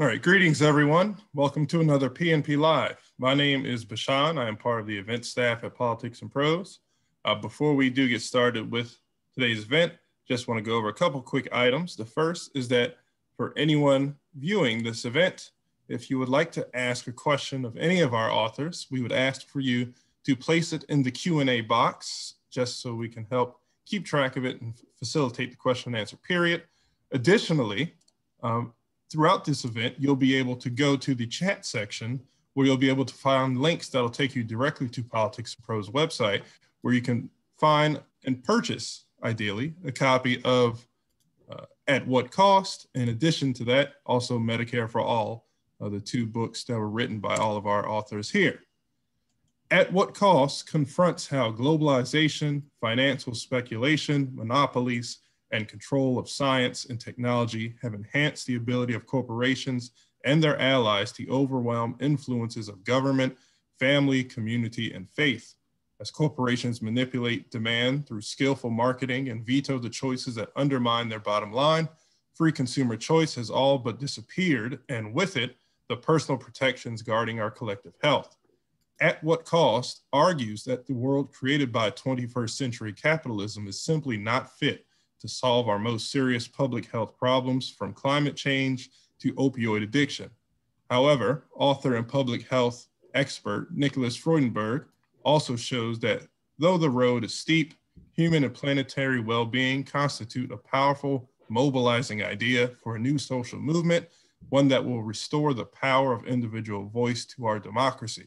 All right, greetings everyone. Welcome to another PNP Live. My name is Bashan. I am part of the event staff at Politics and Prose. Uh, before we do get started with today's event, just want to go over a couple quick items. The first is that for anyone viewing this event, if you would like to ask a question of any of our authors, we would ask for you to place it in the Q&A box just so we can help keep track of it and facilitate the question and answer period. Additionally, um, throughout this event, you'll be able to go to the chat section where you'll be able to find links that'll take you directly to Politics Prose's website, where you can find and purchase, ideally, a copy of uh, At What Cost. In addition to that, also Medicare for All, uh, the two books that were written by all of our authors here. At What Cost confronts how globalization, financial speculation, monopolies, and control of science and technology have enhanced the ability of corporations and their allies to overwhelm influences of government, family, community, and faith. As corporations manipulate demand through skillful marketing and veto the choices that undermine their bottom line, free consumer choice has all but disappeared, and with it, the personal protections guarding our collective health. At what cost argues that the world created by 21st century capitalism is simply not fit to solve our most serious public health problems from climate change to opioid addiction. However, author and public health expert Nicholas Freudenberg also shows that though the road is steep, human and planetary well being constitute a powerful, mobilizing idea for a new social movement, one that will restore the power of individual voice to our democracy.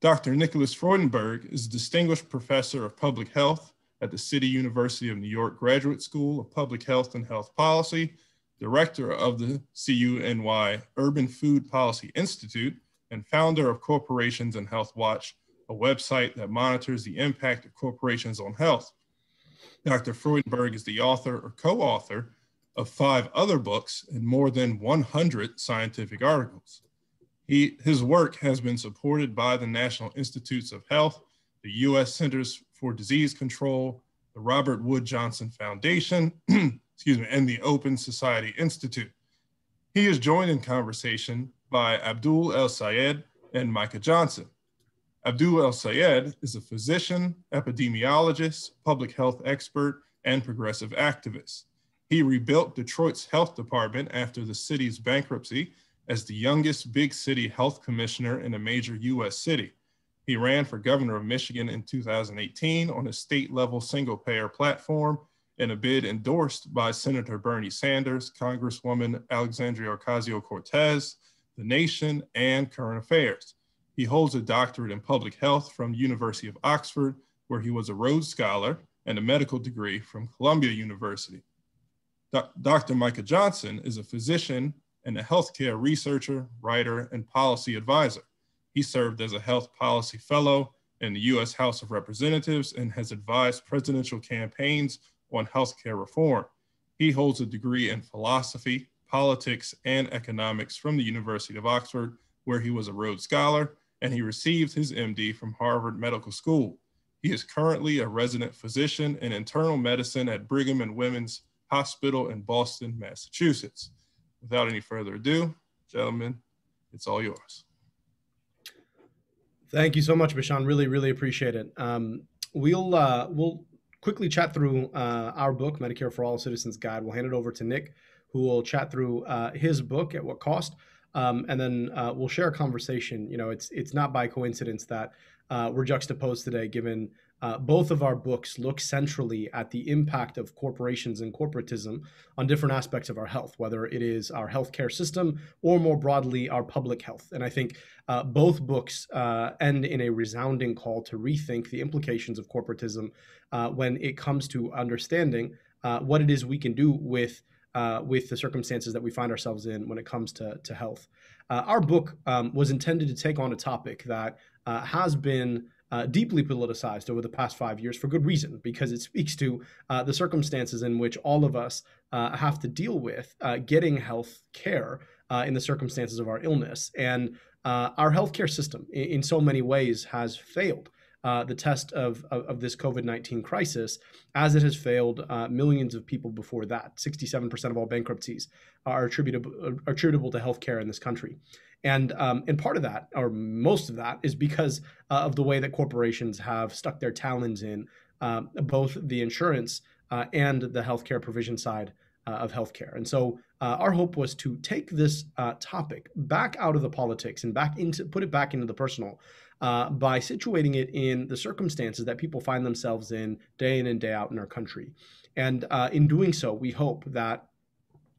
Dr. Nicholas Freudenberg is a distinguished professor of public health at the City University of New York Graduate School of Public Health and Health Policy, director of the CUNY Urban Food Policy Institute, and founder of Corporations and Health Watch, a website that monitors the impact of corporations on health. Dr. Freudenberg is the author or co-author of five other books and more than 100 scientific articles. He, his work has been supported by the National Institutes of Health, the US Centers for Disease Control, the Robert Wood Johnson Foundation, excuse me, and the Open Society Institute. He is joined in conversation by Abdul El Sayed and Micah Johnson. Abdul El Sayed is a physician, epidemiologist, public health expert, and progressive activist. He rebuilt Detroit's health department after the city's bankruptcy as the youngest big city health commissioner in a major US city. He ran for governor of Michigan in 2018 on a state level single payer platform in a bid endorsed by Senator Bernie Sanders, Congresswoman Alexandria Ocasio Cortez, the nation, and current affairs. He holds a doctorate in public health from University of Oxford, where he was a Rhodes Scholar, and a medical degree from Columbia University. Do Dr. Micah Johnson is a physician and a healthcare researcher, writer, and policy advisor. He served as a health policy fellow in the US House of Representatives and has advised presidential campaigns on healthcare reform. He holds a degree in philosophy, politics, and economics from the University of Oxford, where he was a Rhodes Scholar, and he received his MD from Harvard Medical School. He is currently a resident physician in internal medicine at Brigham and Women's Hospital in Boston, Massachusetts. Without any further ado, gentlemen, it's all yours. Thank you so much, Bashan. Really, really appreciate it. Um, we'll uh, we'll quickly chat through uh, our book, Medicare for All Citizens Guide. We'll hand it over to Nick, who will chat through uh, his book at what cost, um, and then uh, we'll share a conversation. You know, it's it's not by coincidence that uh, we're juxtaposed today, given uh, both of our books look centrally at the impact of corporations and corporatism on different aspects of our health, whether it is our healthcare system or more broadly our public health. And I think uh, both books uh, end in a resounding call to rethink the implications of corporatism uh, when it comes to understanding uh, what it is we can do with. Uh, with the circumstances that we find ourselves in when it comes to, to health. our book um, was intended to take on a topic that has been uh, deeply politicized over the past five years for good reason, because it speaks to uh, the circumstances in which all of us uh, have to deal with uh, getting health care uh, in the circumstances of our illness. And uh, our healthcare system, in, in, so many ways, has failed. the test of, of, of this COVID 19 crisis, as it has failed millions of people before that. 67% of all bankruptcies are attributable, are attributable to healthcare in this country. And, um, and part of that, or most of that, is because uh, of the way that corporations have stuck their talons in uh, both the insurance uh, and the healthcare provision side uh, of healthcare. And so uh, our hope was to take this uh, topic back out of the politics and back into put it back into the personal by situating it in the circumstances that people find themselves in day in and day out in our country. And in doing so, we hope that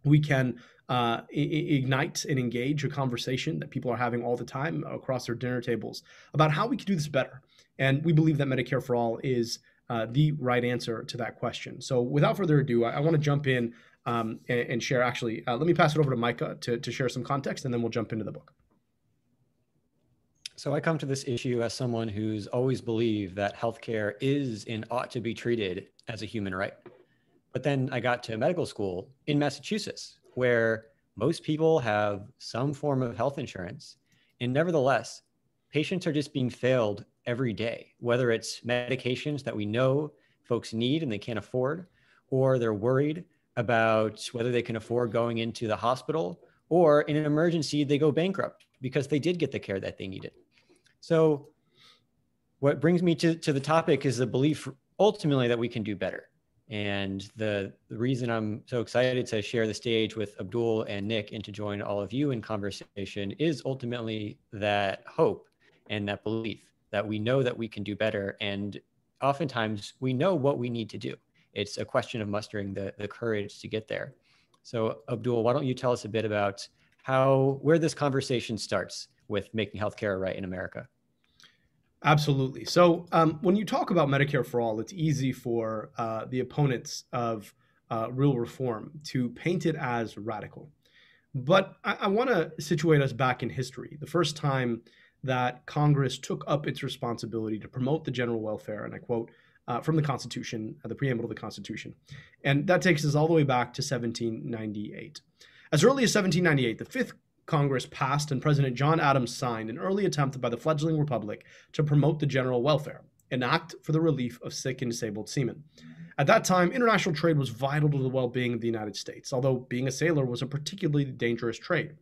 we can uh, I- ignite and engage a conversation that people are having all the time across their dinner tables about how we can do this better. And we believe that Medicare for All is uh, the right answer to that question. So, without further ado, I, I want to jump in um, and, and, share. Actually, uh, let me pass it over to Micah to, to share some context, and then we'll jump into the book. So I come to this issue as someone who's always believed that healthcare is and ought to be treated as a human right. But then I got to medical school in Massachusetts, where most people have some form of health insurance. And nevertheless, patients are just being failed every day, whether it's medications that we know folks need and they can't afford, or they're worried about whether they can afford going into the hospital, or in an emergency, they go bankrupt because they did get the care that they needed. So, what brings me to, to the topic is the belief ultimately that we can do better. And the, the reason I'm so excited to share the stage with Abdul and Nick and to join all of you in conversation is ultimately that hope and that belief that we know that we can do better. And oftentimes we know what we need to do. It's a question of mustering the, the courage to get there. So, Abdul, why don't you tell us a bit about how where this conversation starts with making healthcare right in America? Absolutely. So um, when you talk about Medicare for all, it's easy for uh, the opponents of uh, real reform to paint it as radical. But I, I want to situate us back in history. The first time that Congress took up its responsibility to promote the general welfare, and I quote uh, from the Constitution, uh, the preamble of the Constitution. And that takes us all the way back to 1798. As early as 1798, the fifth Congress passed and President John Adams signed an early attempt by the fledgling republic to promote the general welfare, an act for the relief of sick and disabled seamen. At that time, international trade was vital to the well being of the United States, although being a sailor was a particularly dangerous trade.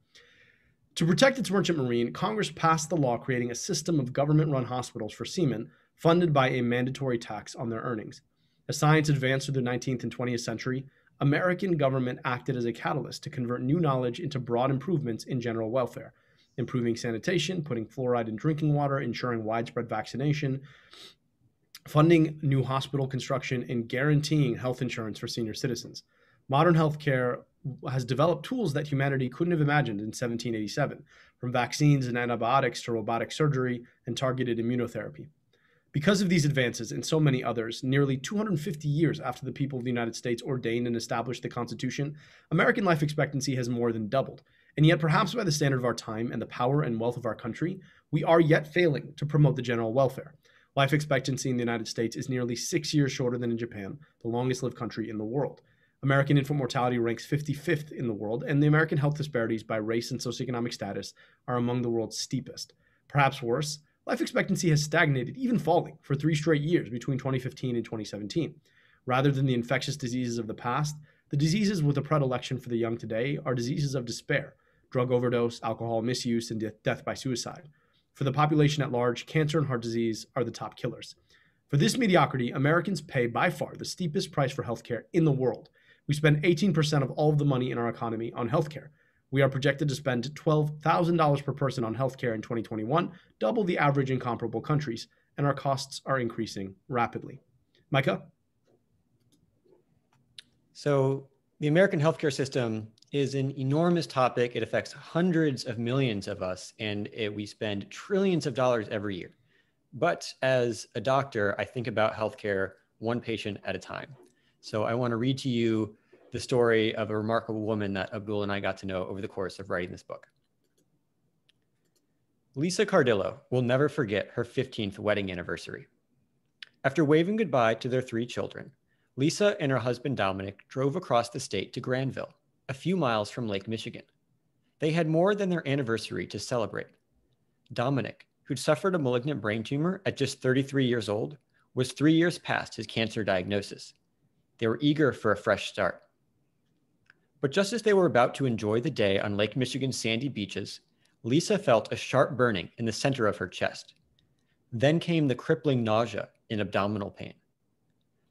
To protect its merchant marine, Congress passed the law creating a system of government run hospitals for seamen funded by a mandatory tax on their earnings. As science advanced through the 19th and 20th century, American government acted as a catalyst to convert new knowledge into broad improvements in general welfare, improving sanitation, putting fluoride in drinking water, ensuring widespread vaccination, funding new hospital construction, and guaranteeing health insurance for senior citizens. Modern healthcare has developed tools that humanity couldn't have imagined in 1787, from vaccines and antibiotics to robotic surgery and targeted immunotherapy. Because of these advances and so many others, nearly 250 years after the people of the United States ordained and established the Constitution, American life expectancy has more than doubled. And yet, perhaps by the standard of our time and the power and wealth of our country, we are yet failing to promote the general welfare. Life expectancy in the United States is nearly six years shorter than in Japan, the longest lived country in the world. American infant mortality ranks 55th in the world, and the American health disparities by race and socioeconomic status are among the world's steepest. Perhaps worse, life expectancy has stagnated, even falling, for three straight years between 2015 and 2017. Rather than the infectious diseases of the past, the diseases with a predilection for the young today are diseases of despair drug overdose, alcohol misuse, and death by suicide. For the population at large, cancer and heart disease are the top killers. For this mediocrity, Americans pay by far the steepest price for healthcare in the world. We spend 18% of all of the money in our economy on healthcare, we are projected to spend $12,000 per person on healthcare in 2021, double the average in comparable countries, and our costs are increasing rapidly. Micah? So, the American healthcare system is an enormous topic. It affects hundreds of millions of us, and it, we spend trillions of dollars every year. But as a doctor, I think about healthcare one patient at a time. So, I want to read to you the story of a remarkable woman that Abdul and I got to know over the course of writing this book. Lisa Cardillo will never forget her 15th wedding anniversary. After waving goodbye to their three children, Lisa and her husband Dominic drove across the state to Granville, a few miles from Lake Michigan. They had more than their anniversary to celebrate. Dominic, who'd suffered a malignant brain tumor at just 33 years old, was three years past his cancer diagnosis. They were eager for a fresh start. But just as they were about to enjoy the day on Lake Michigan's sandy beaches, Lisa felt a sharp burning in the center of her chest. Then came the crippling nausea and abdominal pain.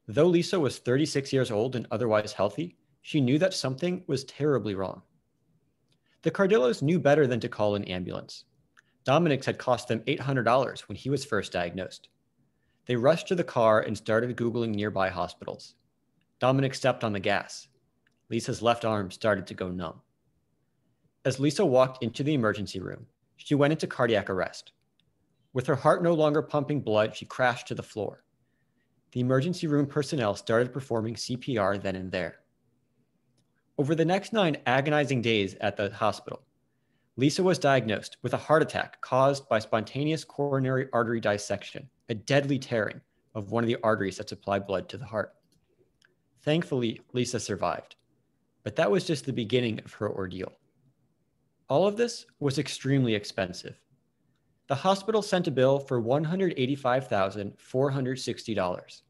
Though Lisa was 36 years old and otherwise healthy, she knew that something was terribly wrong. The Cardillos knew better than to call an ambulance. Dominic's had cost them $800 when he was first diagnosed. They rushed to the car and started Googling nearby hospitals. Dominic stepped on the gas. Lisa's left arm started to go numb. As Lisa walked into the emergency room, she went into cardiac arrest. With her heart no longer pumping blood, she crashed to the floor. The emergency room personnel started performing CPR then and there. Over the next nine agonizing days at the hospital, Lisa was diagnosed with a heart attack caused by spontaneous coronary artery dissection, a deadly tearing of one of the arteries that supply blood to the heart. Thankfully, Lisa survived. But that was just the beginning of her ordeal. All of this was extremely expensive. The hospital sent a bill for $185,460.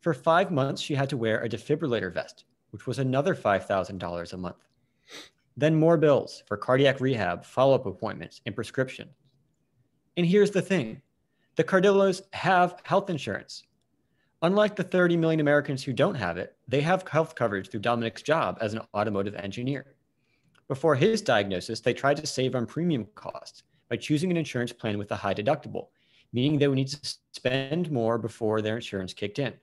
For five months, she had to wear a defibrillator vest, which was another $5,000 a month. Then more bills for cardiac rehab, follow up appointments, and prescriptions. And here's the thing the Cardillos have health insurance. Unlike the 30 million Americans who don't have it, they have health coverage through Dominic's job as an automotive engineer. Before his diagnosis, they tried to save on premium costs by choosing an insurance plan with a high deductible, meaning they would need to spend more before their insurance kicked in.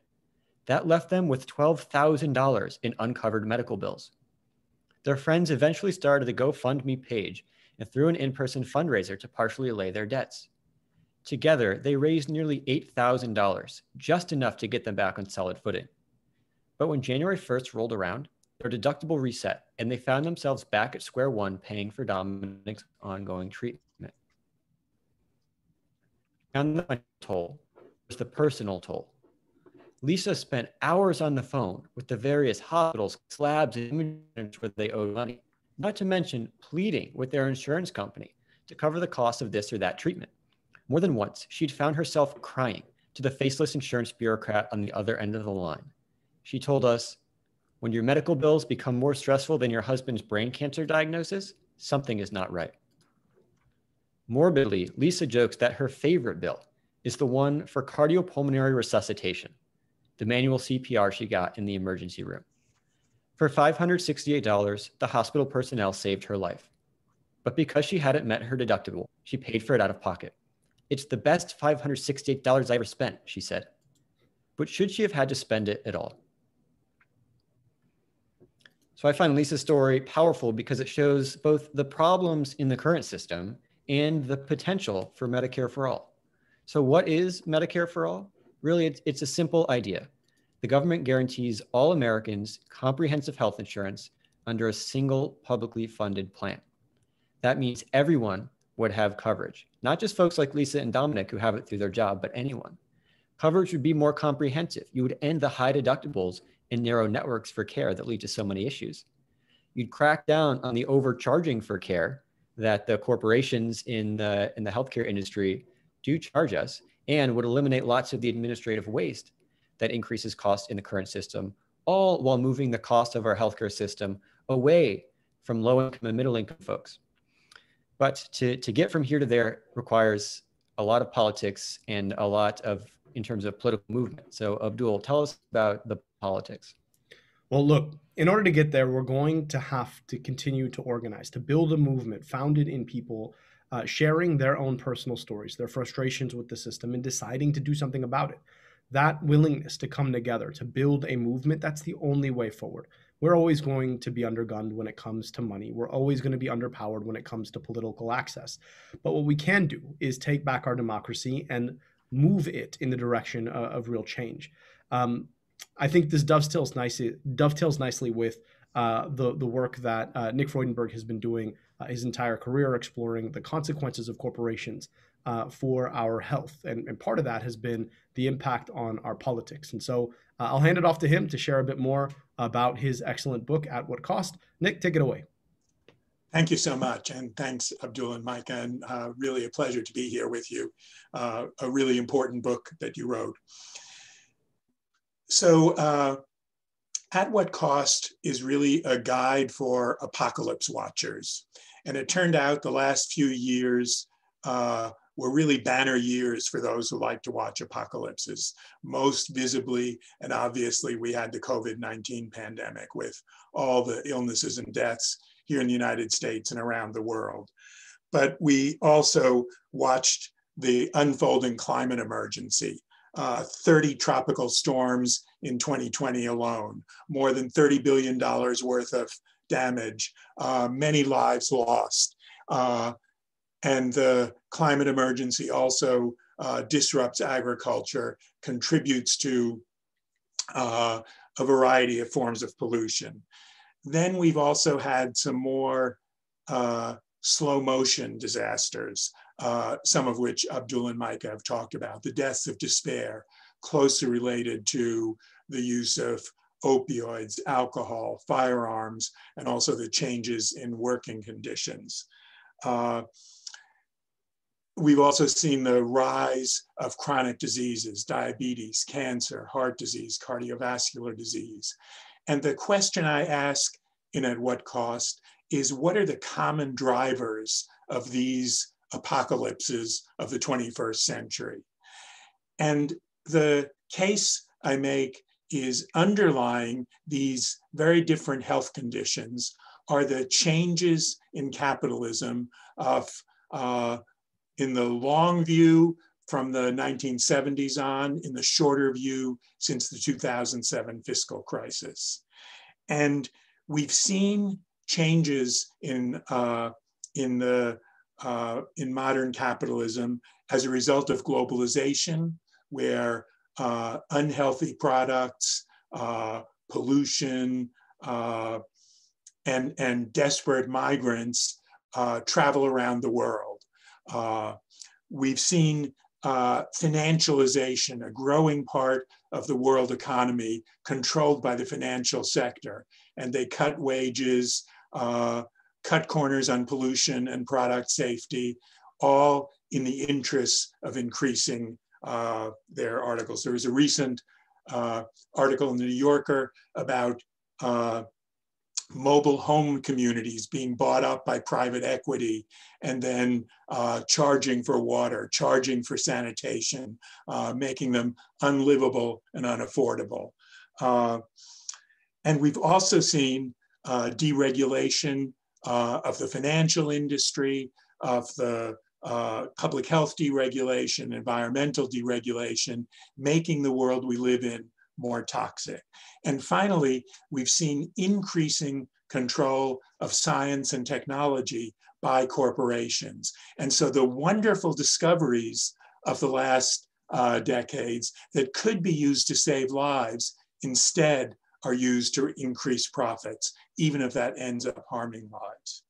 That left them with $12,000 in uncovered medical bills. Their friends eventually started a GoFundMe page and threw an in person fundraiser to partially allay their debts. Together, they raised nearly $8,000, just enough to get them back on solid footing. But when January 1st rolled around, their deductible reset, and they found themselves back at square one paying for Dominic's ongoing treatment. And the toll was the personal toll. Lisa spent hours on the phone with the various hospitals, slabs, and where they owed money, not to mention pleading with their insurance company to cover the cost of this or that treatment. More than once, she'd found herself crying to the faceless insurance bureaucrat on the other end of the line. She told us, when your medical bills become more stressful than your husband's brain cancer diagnosis, something is not right. Morbidly, Lisa jokes that her favorite bill is the one for cardiopulmonary resuscitation, the manual CPR she got in the emergency room. For $568, the hospital personnel saved her life. But because she hadn't met her deductible, she paid for it out of pocket. It's the best $568 I ever spent, she said. But should she have had to spend it at all? So I find Lisa's story powerful because it shows both the problems in the current system and the potential for Medicare for all. So, what is Medicare for all? Really, it's, it's a simple idea. The government guarantees all Americans comprehensive health insurance under a single publicly funded plan. That means everyone would have coverage. Not just folks like Lisa and Dominic who have it through their job, but anyone. Coverage would be more comprehensive. You would end the high deductibles and narrow networks for care that lead to so many issues. You'd crack down on the overcharging for care that the corporations in the in the healthcare industry do charge us and would eliminate lots of the administrative waste that increases cost in the current system, all while moving the cost of our healthcare system away from low income and middle income folks. But to, to get from here to there requires a lot of politics and a lot of in terms of political movement. So Abdul, tell us about the politics. Well, look, in order to get there, we're going to have to continue to organize, to build a movement founded in people uh, sharing their own personal stories, their frustrations with the system, and deciding to do something about it. That willingness to come together, to build a movement, that's the only way forward we're always going to be undergunned when it comes to money. We're always going to be underpowered when it comes to political access. But what we can do is take back our democracy and move it in the direction of, real change. Um, I think this dovetails nicely dovetails nicely with uh, the the work that uh, Nick Freudenberg has been doing uh, his entire career, exploring the consequences of corporations uh, for our health, and, and part of that has been the impact on our politics. And so uh, I'll hand it off to him to share a bit more about his excellent book, At What Cost. Nick, take it away. Thank you so much. And thanks, Abdul and Micah. And uh, really a pleasure to be here with you. Uh, a really important book that you wrote. So, uh, At What Cost is really a guide for apocalypse watchers. And it turned out the last few years uh, were really banner years for those who like to watch apocalypses. Most visibly and obviously, we had the COVID 19 pandemic with all the illnesses and deaths here in the United States and around the world. But we also watched the unfolding climate emergency. Uh, 30 tropical storms in 2020 alone, more than $30 billion worth of damage, uh, many lives lost. Uh, and the climate emergency also uh, disrupts agriculture, contributes to uh, a variety of forms of pollution. Then we've also had some more uh, slow motion disasters, uh, some of which Abdul and Micah have talked about, the deaths of despair, closely related to the use of opioids, alcohol, firearms, and also the changes in working conditions. Uh, we've also seen the rise of chronic diseases, diabetes, cancer, heart disease, cardiovascular disease. And the question I ask in At What Cost is what are the common drivers of these apocalypses of the 21st century? And the case I make is underlying these very different health conditions are the changes in capitalism of uh, in the long view from the 1970s on, in the shorter view since the 2007 fiscal crisis. And we've seen changes in, uh, in, the, uh, in modern capitalism as a result of globalization, where uh, unhealthy products, uh, pollution, uh, and, and desperate migrants uh, travel around the world. We've seen uh, financialization, a growing part of the world economy controlled by the financial sector. And they cut wages, uh, cut corners on pollution and product safety, all in the interests of increasing uh, their articles. There was a recent uh, article in the New Yorker about uh, mobile home communities being bought up by private equity and then uh, charging for water, charging for sanitation, uh, making them unlivable and unaffordable. Uh, and we've also seen uh, deregulation uh, of the financial industry, of the uh, public health deregulation, environmental deregulation, making the world we live in more toxic. And finally, we've seen increasing control of science and technology by corporations. And so the wonderful discoveries of the last uh, decades that could be used to save lives instead are used to increase profits, even if that ends up harming lives.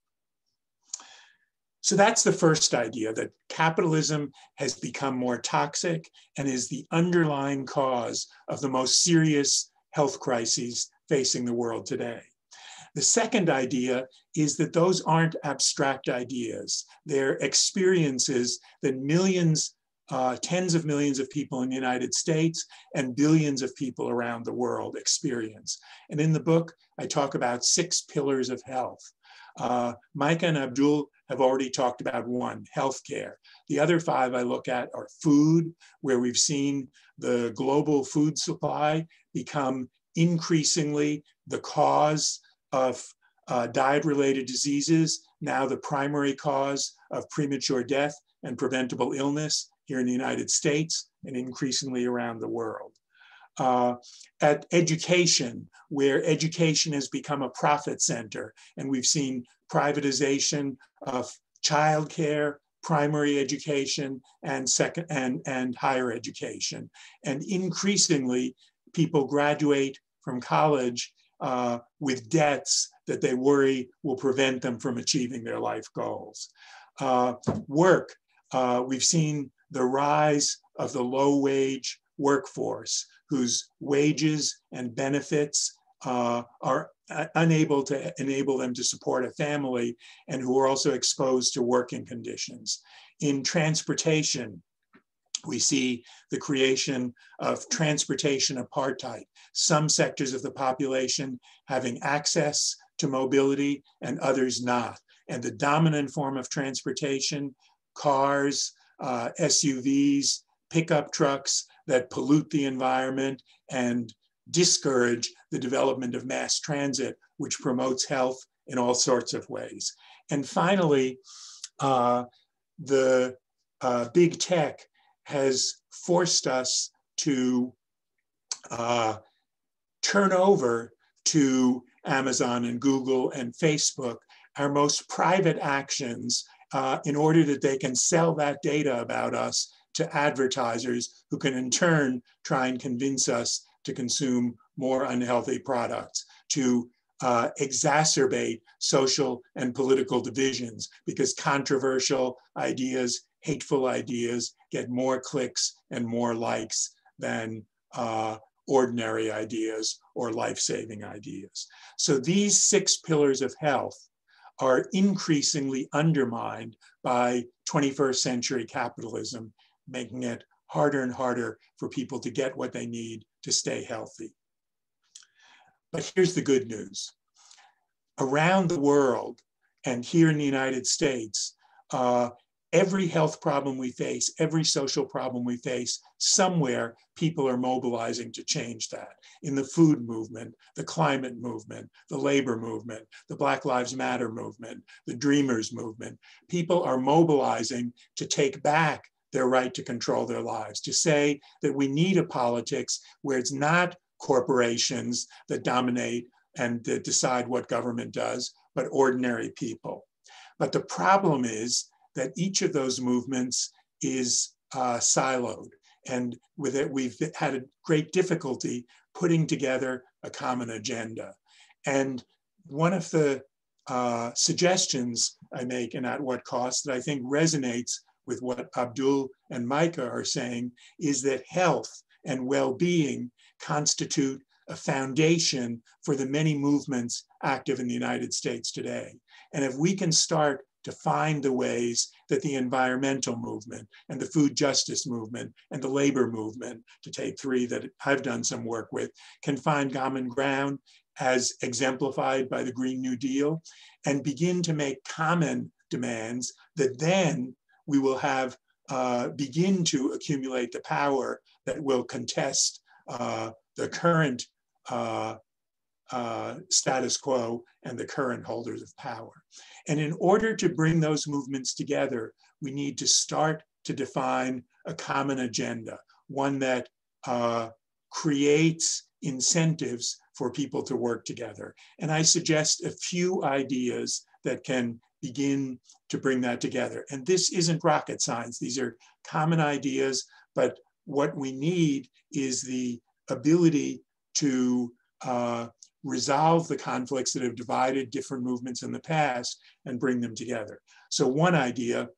So that's the first idea that capitalism has become more toxic and is the underlying cause of the most serious health crises facing the world today. The second idea is that those aren't abstract ideas. They're experiences that millions, uh, tens of millions of people in the United States and billions of people around the world experience. And in the book, I talk about six pillars of health. Uh, Micah and Abdul have already talked about one, healthcare. The other five I look at are food, where we've seen the global food supply become increasingly the cause of uh, diet-related diseases, now the primary cause of premature death and preventable illness here in the United States and increasingly around the world. Uh, at education, where education has become a profit center, and we've seen privatization of childcare, primary education, and second and, and higher education. And increasingly, people graduate from college uh, with debts that they worry will prevent them from achieving their life goals. Uh, work, uh, we've seen the rise of the low wage workforce whose wages and benefits uh, are unable to enable them to support a family and who are also exposed to working conditions. In transportation, we see the creation of transportation apartheid, some sectors of the population having access to mobility and others not. And the dominant form of transportation, cars, uh, SUVs, pickup trucks that pollute the environment and discourage the development of mass transit, which promotes health in all sorts of ways. And finally, uh, the uh, big tech has forced us to uh, turn over to Amazon and Google and Facebook our most private actions uh, in order that they can sell that data about us to advertisers who can in turn try and convince us to consume more unhealthy products, to uh, exacerbate social and political divisions because controversial ideas, hateful ideas get more clicks and more likes than uh, ordinary ideas or life-saving ideas. So these six pillars of health are increasingly undermined by 21st century capitalism, making it harder and harder for people to get what they need to stay healthy. But here's the good news. Around the world and here in the United States, uh, every health problem we face, every social problem we face, somewhere people are mobilizing to change that. In the food movement, the climate movement, the labor movement, the Black Lives Matter movement, the Dreamers movement, people are mobilizing to take back their right to control their lives, to say that we need a politics where it's not corporations that dominate and that decide what government does, but ordinary people. But the problem is that each of those movements is uh, siloed. And with it, we've had a great difficulty putting together a common agenda. And one of the uh, suggestions I make and at what cost that I think resonates with what Abdul and Micah are saying is that health and well-being constitute a foundation for the many movements active in the United States today. And if we can start to find the ways that the environmental movement and the food justice movement and the labor movement, to take three that I've done some work with, can find common ground as exemplified by the Green New Deal and begin to make common demands that then we will have uh, begin to accumulate the power that will contest uh, the current uh, uh, status quo and the current holders of power. And in order to bring those movements together, we need to start to define a common agenda, one that uh, creates incentives for people to work together. And I suggest a few ideas that can begin to bring that together. And this isn't rocket science. These are common ideas, but what we need is the ability to uh, resolve the conflicts that have divided different movements in the past and bring them together. So one idea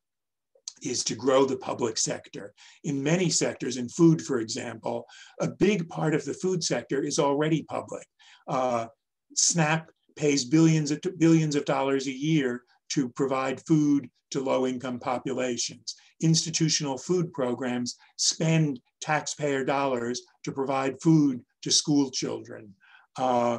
is to grow the public sector. In many sectors, in food, for example, a big part of the food sector is already public. Uh, SNAP pays billions of, billions of dollars a year to provide food to low income populations. Institutional food programs spend taxpayer dollars to provide food to school children uh,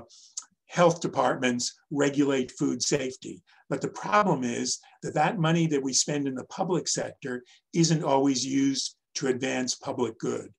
health departments regulate food safety. But the problem is that that money that we spend in the public sector isn't always used to advance public good.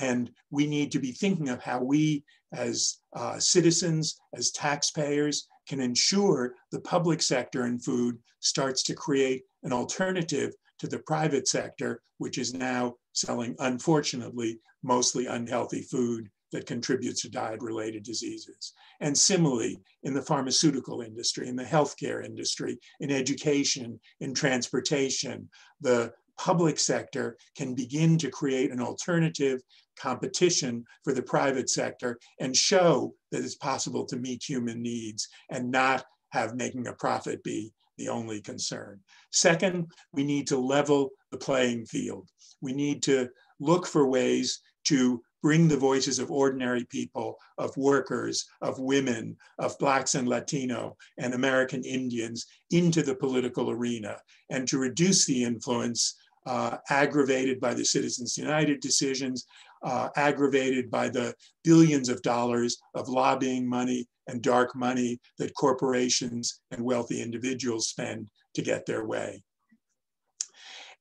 And we need to be thinking of how we, as uh, citizens, as taxpayers, can ensure the public sector in food starts to create an alternative to the private sector, which is now selling, unfortunately, mostly unhealthy food that contributes to diet-related diseases. And similarly, in the pharmaceutical industry, in the healthcare industry, in education, in transportation, the public sector can begin to create an alternative competition for the private sector and show that it's possible to meet human needs and not have making a profit be the only concern. Second, we need to level the playing field. We need to look for ways to bring the voices of ordinary people, of workers, of women, of Blacks and Latino and American Indians into the political arena and to reduce the influence uh, aggravated by the Citizens United decisions, uh, aggravated by the billions of dollars of lobbying money and dark money that corporations and wealthy individuals spend to get their way.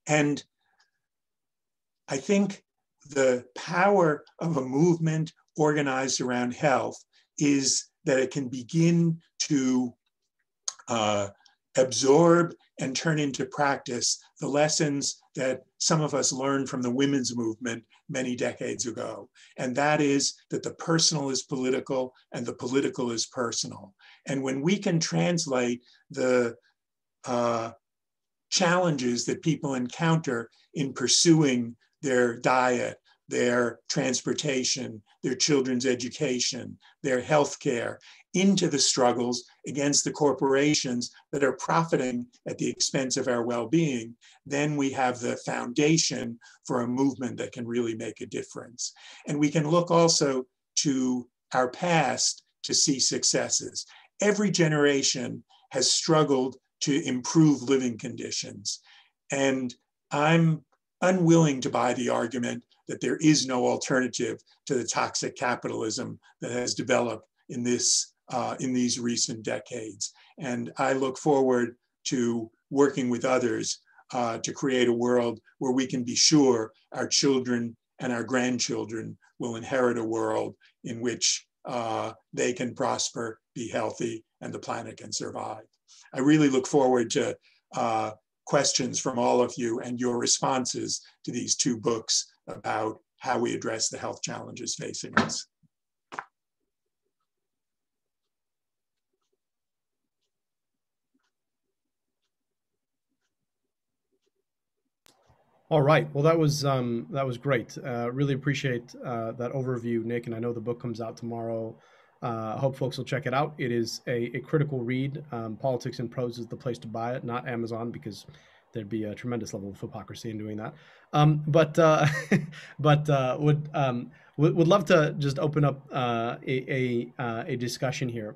And I think the power of a movement organized around health is that it can begin to uh, absorb and turn into practice the lessons that some of us learned from the women's movement many decades ago. And that is that the personal is political and the political is personal. And when we can translate the uh, challenges that people encounter in pursuing their diet, their transportation, their children's education, their health care, into the struggles against the corporations that are profiting at the expense of our well-being, then we have the foundation for a movement that can really make a difference. And we can look also to our past to see successes. Every generation has struggled to improve living conditions. And I'm unwilling to buy the argument that there is no alternative to the toxic capitalism that has developed in this uh, in these recent decades. And I look forward to working with others uh, to create a world where we can be sure our children and our grandchildren will inherit a world in which uh, they can prosper, be healthy, and the planet can survive. I really look forward to uh, questions from all of you and your responses to these two books about how we address the health challenges facing us. All right. Well, that was um, that was great. Uh, really appreciate uh, that overview, Nick. And I know the book comes out tomorrow. Uh, I hope folks will check it out. It is a, a critical read. Um, Politics and Prose is the place to buy it, not Amazon, because there'd be a tremendous level of hypocrisy in doing that. Um, but uh, but uh, would, um, would would love to just open up uh, a a, uh, a discussion here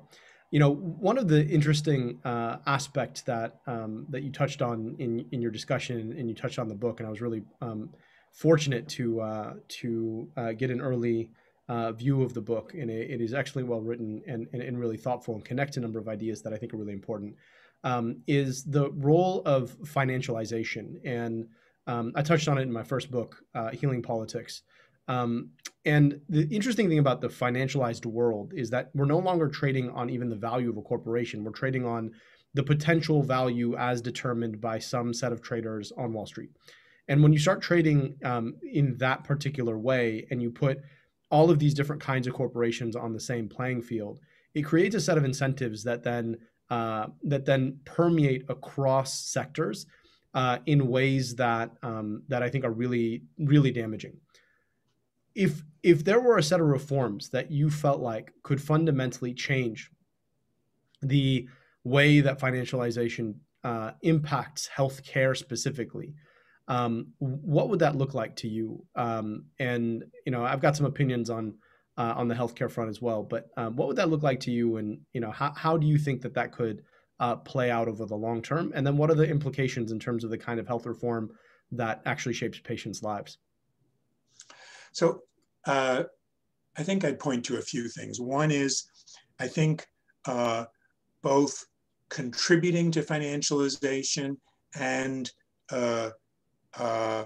you know, one of the interesting uh, aspects that um, that you touched on in in your discussion, and you touched on the book, and I was really um, fortunate to uh, to get an early view of the book, and it, it is actually well written and, and, and really thoughtful, and connects a number of ideas that I think are really important. Um, is the role of financialization, and um, I touched on it in my first book, uh, Healing Politics. Um, and the interesting thing about the financialized world is that we're no longer trading on even the value of a corporation. We're trading on the potential value as determined by some set of traders on Wall Street. And when you start trading um, in that particular way and you put all of these different kinds of corporations on the same playing field, it creates a set of incentives that then uh, that then permeate across sectors uh, in ways that um, that I think are really really damaging if if there were a set of reforms that you felt like could fundamentally change the way that financialization uh, impacts healthcare specifically, um, what would that look like to you? Um, and you know, I've got some opinions on uh, on the healthcare front as well. But um, what would that look like to you? And you know, how how do you think that that could uh, play out over the long term? And then what are the implications in terms of the kind of health reform that actually shapes patients' lives? So uh, I think I'd point to a few things. One is, I think uh, both contributing to financialization and uh, uh,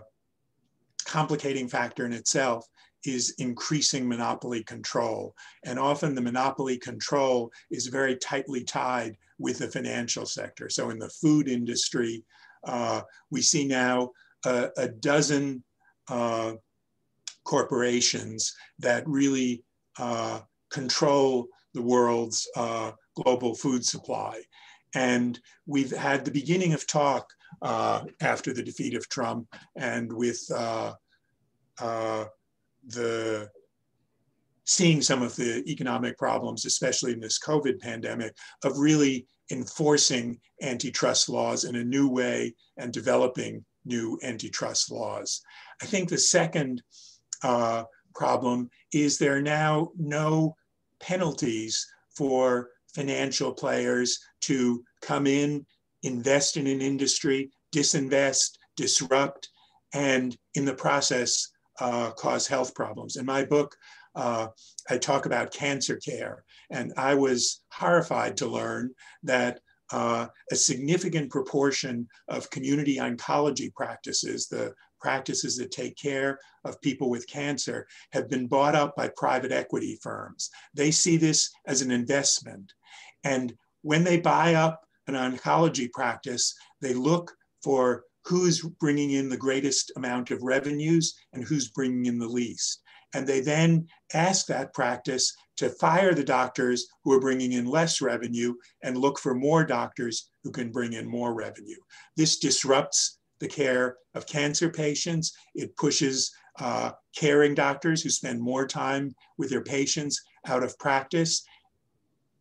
complicating factor in itself is increasing monopoly control. And often the monopoly control is very tightly tied with the financial sector. So in the food industry, uh, we see now a, a dozen uh, corporations that really uh, control the world's uh, global food supply. And we've had the beginning of talk uh, after the defeat of Trump and with uh, uh, the seeing some of the economic problems, especially in this COVID pandemic, of really enforcing antitrust laws in a new way and developing new antitrust laws. I think the second uh, problem is there are now no penalties for financial players to come in, invest in an industry, disinvest, disrupt, and in the process uh, cause health problems. In my book, uh, I talk about cancer care, and I was horrified to learn that uh, a significant proportion of community oncology practices, the practices that take care of people with cancer, have been bought up by private equity firms. They see this as an investment. And when they buy up an oncology practice, they look for who's bringing in the greatest amount of revenues and who's bringing in the least. And they then ask that practice to fire the doctors who are bringing in less revenue and look for more doctors who can bring in more revenue. This disrupts the care of cancer patients. It pushes uh, caring doctors who spend more time with their patients out of practice.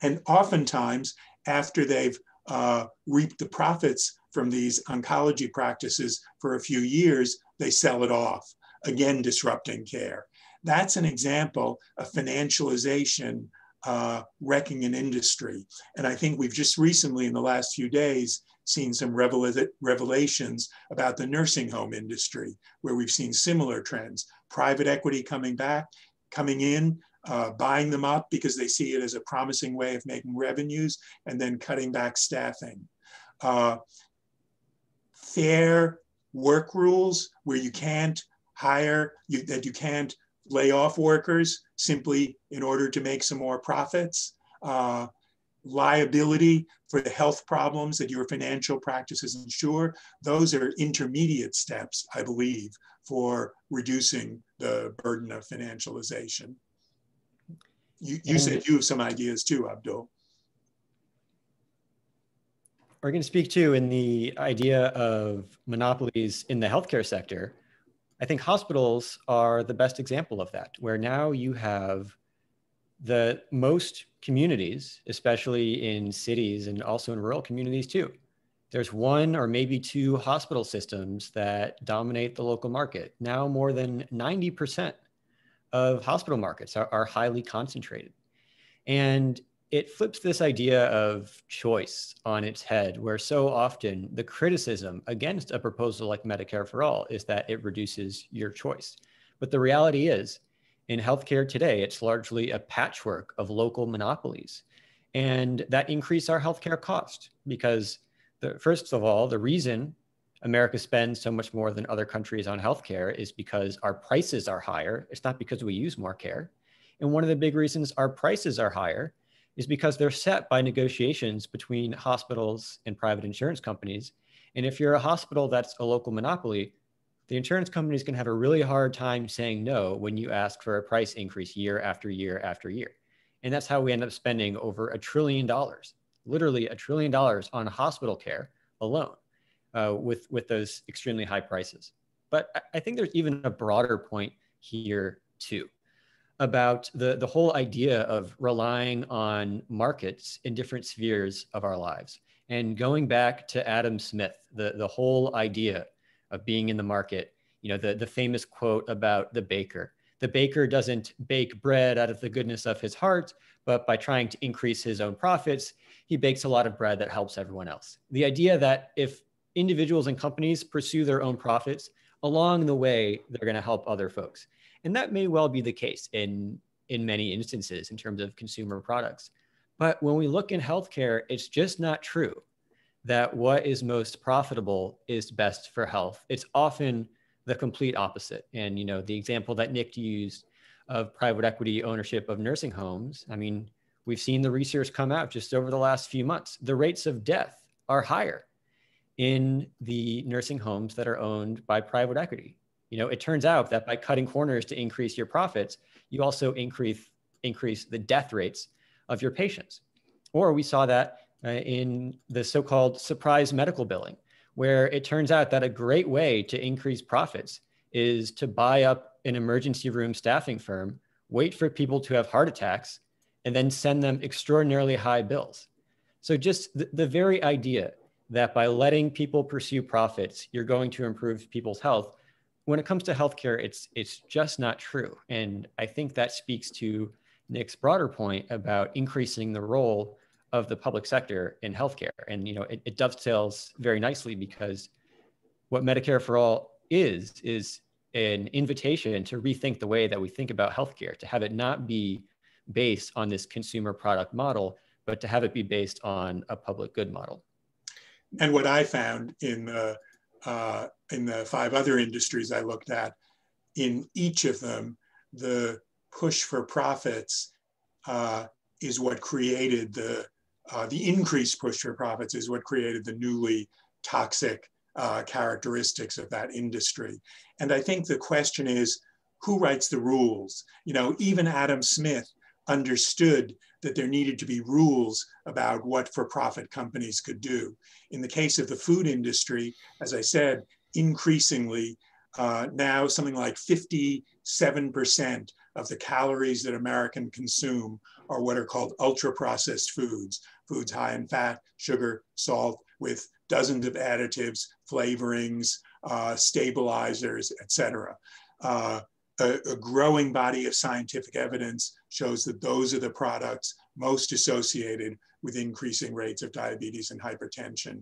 And oftentimes, after they've uh, reaped the profits from these oncology practices for a few years, they sell it off, again disrupting care. That's an example of financialization uh, wrecking an industry. And I think we've just recently, in the last few days, seen some revelations about the nursing home industry, where we've seen similar trends. Private equity coming back, coming in, uh, buying them up because they see it as a promising way of making revenues, and then cutting back staffing. Uh, fair work rules where you can't hire, you, that you can't lay off workers simply in order to make some more profits. Uh, liability for the health problems that your financial practices ensure. Those are intermediate steps, I believe, for reducing the burden of financialization. You, you said you have some ideas too, Abdul. We're going to speak to in the idea of monopolies in the healthcare sector. I think hospitals are the best example of that, where now you have the most communities, especially in cities and also in rural communities too. There's one or maybe two hospital systems that dominate the local market. Now, more than 90% of hospital markets are, are highly concentrated. And it flips this idea of choice on its head, where so often the criticism against a proposal like Medicare for All is that it reduces your choice. But the reality is, in healthcare today, it's largely a patchwork of local monopolies. And that increase our healthcare cost because, the, first of all, the reason America spends so much more than other countries on healthcare is because our prices are higher. It's not because we use more care. And one of the big reasons our prices are higher is because they're set by negotiations between hospitals and private insurance companies. And if you're a hospital that's a local monopoly, the insurance company is going to have a really hard time saying no when you ask for a price increase year after year after year. And that's how we end up spending over a trillion dollars, literally a trillion dollars on hospital care alone uh, with, with those extremely high prices. But I think there's even a broader point here too about the, the whole idea of relying on markets in different spheres of our lives. And going back to Adam Smith, the, the whole idea of being in the market, you know, the, the famous quote about the baker. The baker doesn't bake bread out of the goodness of his heart, but by trying to increase his own profits, he bakes a lot of bread that helps everyone else. The idea that if individuals and companies pursue their own profits, along the way, they're going to help other folks. And that may well be the case in, in many instances in terms of consumer products. But when we look in healthcare, it's just not true that what is most profitable is best for health. It's often the complete opposite. And you know, the example that Nick used of private equity ownership of nursing homes, I mean, we've seen the research come out just over the last few months. The rates of death are higher in the nursing homes that are owned by private equity. You know, it turns out that by cutting corners to increase your profits, you also increase increase the death rates of your patients. Or we saw that uh, in the so-called surprise medical billing, where it turns out that a great way to increase profits is to buy up an emergency room staffing firm, wait for people to have heart attacks, and then send them extraordinarily high bills. So just the, the very idea that by letting people pursue profits, you're going to improve people's health when it comes to healthcare, it's it's just not true. And I think that speaks to Nick's broader point about increasing the role of the public sector in healthcare. And you know, it, it dovetails very nicely because what Medicare for All is is an invitation to rethink the way that we think about healthcare, to have it not be based on this consumer product model, but to have it be based on a public good model. And what I found in the uh, in the five other industries I looked at, in each of them, the push for profits uh, is what created the uh, the increased push for profits is what created the newly toxic uh, characteristics of that industry. And I think the question is, who writes the rules? You know, even Adam Smith understood that there needed to be rules about what for-profit companies could do. In the case of the food industry, as I said, increasingly uh, now something like 57% of the calories that Americans consume are what are called ultra processed foods, foods high in fat, sugar, salt, with dozens of additives, flavorings, uh, stabilizers, etc. Uh, a, a, growing body of scientific evidence shows that those are the products most associated with increasing rates of diabetes and hypertension.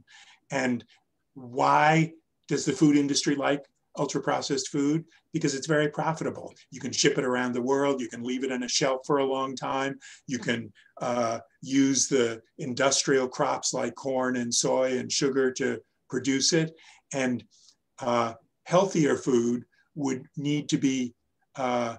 And why does the food industry like ultra processed food? Because it's very profitable. You can ship it around the world. You can leave it on a shelf for a long time. You can uh, use the industrial crops like corn and soy and sugar to produce it. And uh, healthier food would need to be uh,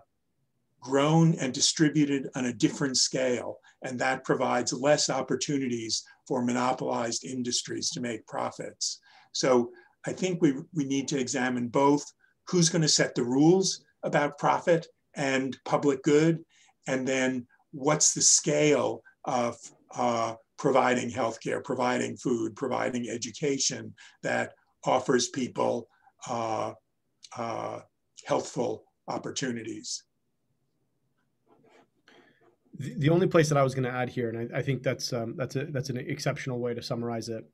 grown and distributed on a different scale. And that provides less opportunities for monopolized industries to make profits. So I think we, we need to examine both who's going to set the rules about profit and public good, and then what's the scale of uh, providing healthcare, providing food, providing education that offers people uh, uh, healthful opportunities. The, only place that I was going to add here, and I, I think that's um, that's a that's an exceptional way to summarize it,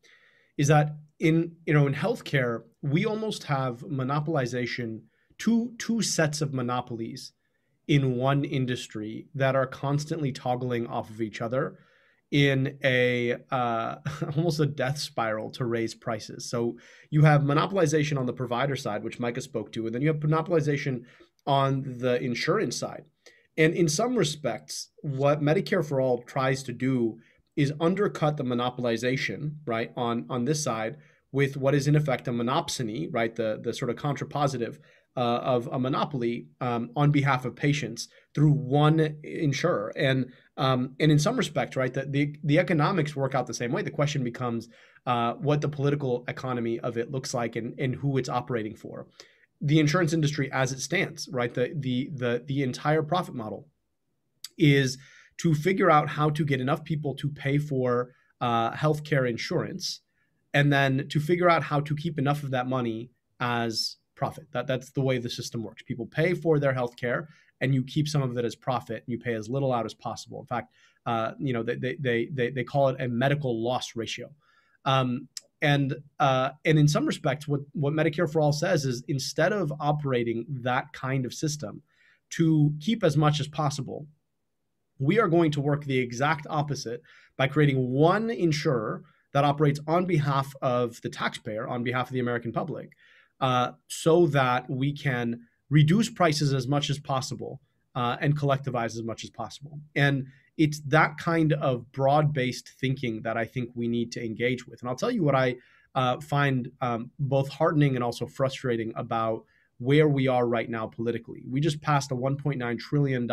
is that in you know in healthcare we almost have monopolization two two sets of monopolies in one industry that are constantly toggling off of each other in a uh, almost a death spiral to raise prices. So you have monopolization on the provider side, which Micah spoke to, and then you have monopolization on the insurance side. And in some respects, what Medicare for All tries to do is undercut the monopolization, right, on, on this side with what is in effect a monopsony, right, the, the sort of contrapositive uh, of a monopoly um, on behalf of patients through one insurer. And um, and in some respects, right, the, the, the economics work out the same way. The question becomes uh, what the political economy of it looks like and, and who it's operating for the insurance industry as it stands, right? The the the the entire profit model is to figure out how to get enough people to pay for uh, healthcare insurance, and then to figure out how to keep enough of that money as profit. That that's the way the system works. People pay for their healthcare, and you keep some of it as profit. And you pay as little out as possible. In fact, uh, you know they, they they they call it a medical loss ratio. Um, and uh, and in some respects, what what Medicare for All says is instead of operating that kind of system to keep as much as possible, we are going to work the exact opposite by creating one insurer that operates on behalf of the taxpayer, on behalf of the American public, uh, so that we can reduce prices as much as possible uh, and collectivize as much as possible. And it's that kind of broad based thinking that I think we need to engage with. And I'll tell you what I uh, find um, both heartening and also frustrating about where we are right now politically. We just passed a $1.9 trillion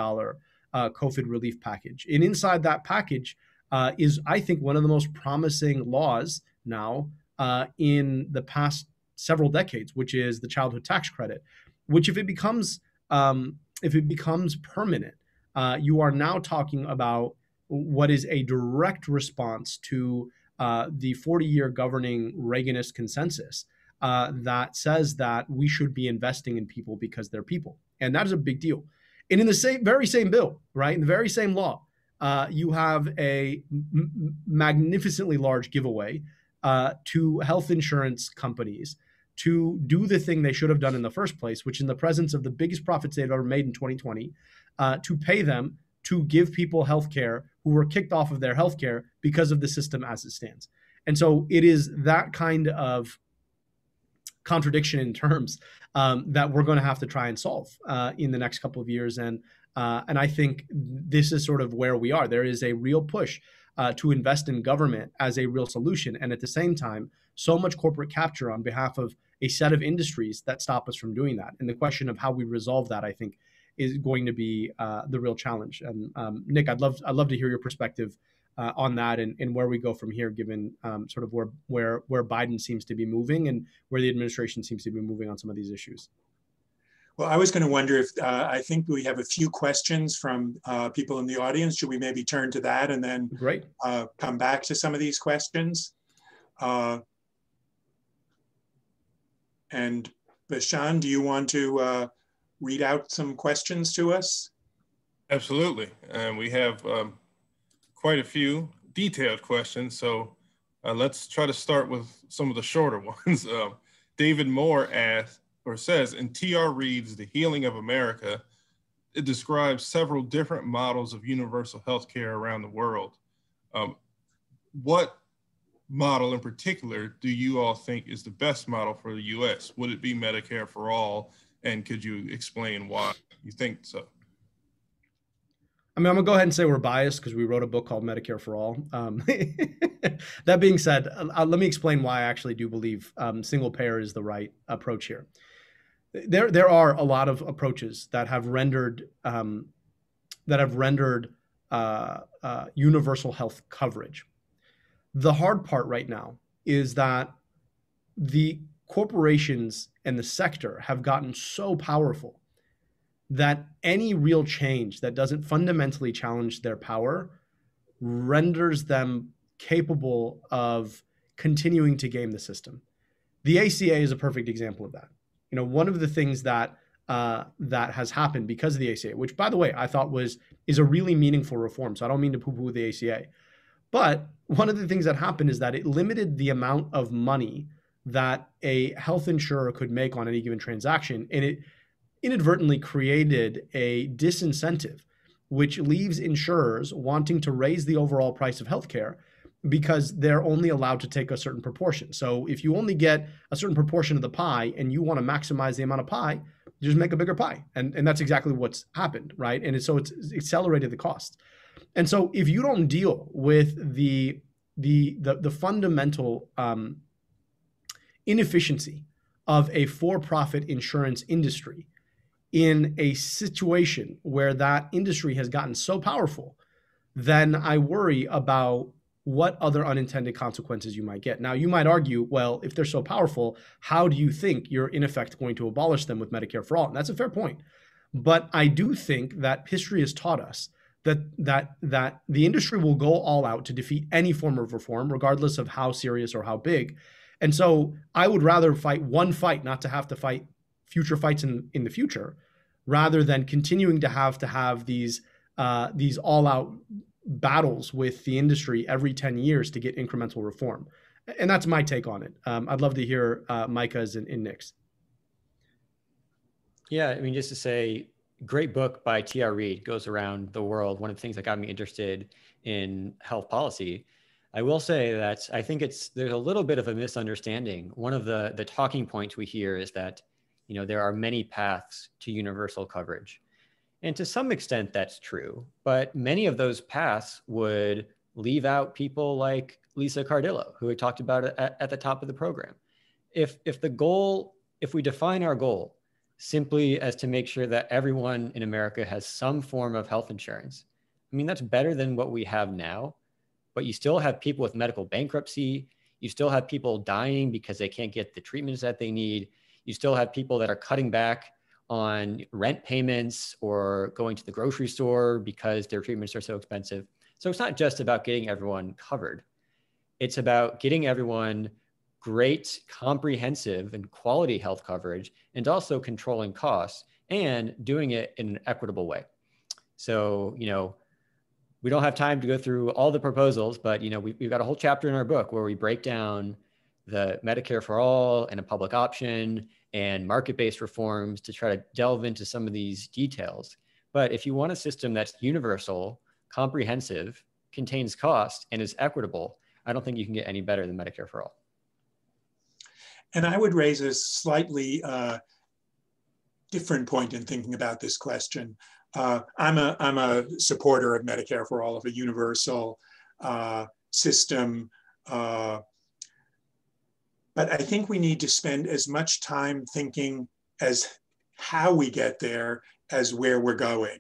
uh, COVID relief package. And inside that package uh, is, I think, one of the most promising laws now uh, in the past several decades, which is the childhood tax credit, which, if it becomes um, if it becomes permanent, uh, you are now talking about what is a direct response to uh, the 40 year governing Reaganist consensus uh, that says that we should be investing in people because they're people. And that is a big deal. And in the same, very same bill, right, in the very same law, uh, you have a m- magnificently large giveaway uh, to health insurance companies to do the thing they should have done in the first place, which in the presence of the biggest profits they've ever made in 2020, uh, to pay them to give people health care who were kicked off of their health care because of the system as it stands. And so it is that kind of contradiction in terms um, that we're going to have to try and solve uh, in the next couple of years. And uh, and I think this is sort of where we are. There is a real push uh, to invest in government as a real solution, and at the same time, so much corporate capture on behalf of a set of industries that stop us from doing that. And the question of how we resolve that, I think, is going to be uh, the real challenge. And um, Nick, I'd love I'd love to hear your perspective uh, on that and, and where we go from here, given um, sort of where where where Biden seems to be moving and where the administration seems to be moving on some of these issues. Well, I was going to wonder if uh, I think we have a few questions from uh, people in the audience. Should we maybe turn to that and then Great. Uh, come back to some of these questions? Uh, and Bashan, do you want to uh, read out some questions to us? Absolutely. And we have um, quite a few detailed questions. So uh, let's try to start with some of the shorter ones. Um, David Moore asks or says in T.R. Reid's The Healing of America, it describes several different models of universal health care around the world. Um, what model in particular do you all think is the best model for the US? Would it be Medicare for all? And could you explain why you think so? I mean, I'm gonna go ahead and say we're biased because we wrote a book called Medicare for All. Um, that being said, uh, let me explain why I actually do believe um, single payer is the right approach here. There, there are a lot of approaches that have rendered um, that have rendered uh, uh, universal health coverage. The hard part right now is that the corporations and the sector have gotten so powerful that any real change that doesn't fundamentally challenge their power renders them capable of continuing to game the system. The ACA is a perfect example of that. You know, one of the things that uh, that has happened because of the ACA, which by the way I thought was is a really meaningful reform. So I don't mean to poo-poo the ACA, but one of the things that happened is that it limited the amount of money that a health insurer could make on any given transaction. And it inadvertently created a disincentive, which leaves insurers wanting to raise the overall price of healthcare because they're only allowed to take a certain proportion. So if you only get a certain proportion of the pie and you want to maximize the amount of pie, just make a bigger pie. And, and that's exactly what's happened, right? And so it's accelerated the cost. And so if you don't deal with the the the, the fundamental um, inefficiency of a for-profit insurance industry in a situation where that industry has gotten so powerful, then I worry about what other unintended consequences you might get. Now, you might argue, well, if they're so powerful, how do you think you're in effect going to abolish them with Medicare for all? And that's a fair point. But I do think that history has taught us that that that the industry will go all out to defeat any form of reform, regardless of how serious or how big. And so I would rather fight one fight, not to have to fight future fights in, in the future, rather than continuing to have to have these uh, these all out battles with the industry every 10 years to get incremental reform. And that's my take on it. Um, I'd love to hear uh, Micah's and, and Nick's. Yeah, I mean, just to say, great book by T.R. Reid goes around the world. One of the things that got me interested in health policy. I will say that I think it's there's a little bit of a misunderstanding. One of the the talking points we hear is that you know there are many paths to universal coverage. And to some extent that's true, but many of those paths would leave out people like Lisa Cardillo, who we talked about at, at the top of the program. If if the goal, if we define our goal simply as to make sure that everyone in America has some form of health insurance. I mean, that's better than what we have now, but you still have people with medical bankruptcy. You still have people dying because they can't get the treatments that they need. You still have people that are cutting back on rent payments or going to the grocery store because their treatments are so expensive. So it's not just about getting everyone covered. It's about getting everyone great, comprehensive, and quality health coverage, and also controlling costs and doing it in an equitable way. So, you know, we don't have time to go through all the proposals, but you know, we, have got a whole chapter in our book where we break down the Medicare for all and a public option and market-based reforms to try to delve into some of these details. But if you want a system that's universal, comprehensive, contains cost, and is equitable, I don't think you can get any better than Medicare for all. And I would raise a slightly uh, different point in thinking about this question. Uh, I'm, a, I'm a supporter of Medicare for all, of a universal uh, system. But I think we need to spend as much time thinking as how we get there as where we're going.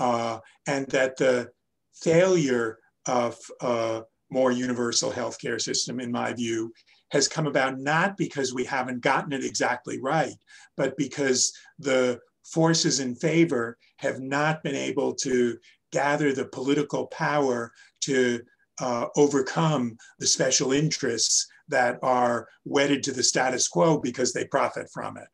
Uh, and that the failure of a more universal healthcare system, in my view, has come about not because we haven't gotten it exactly right, but because the forces in favor have not been able to gather the political power to uh, overcome the special interests that are wedded to the status quo because they profit from it.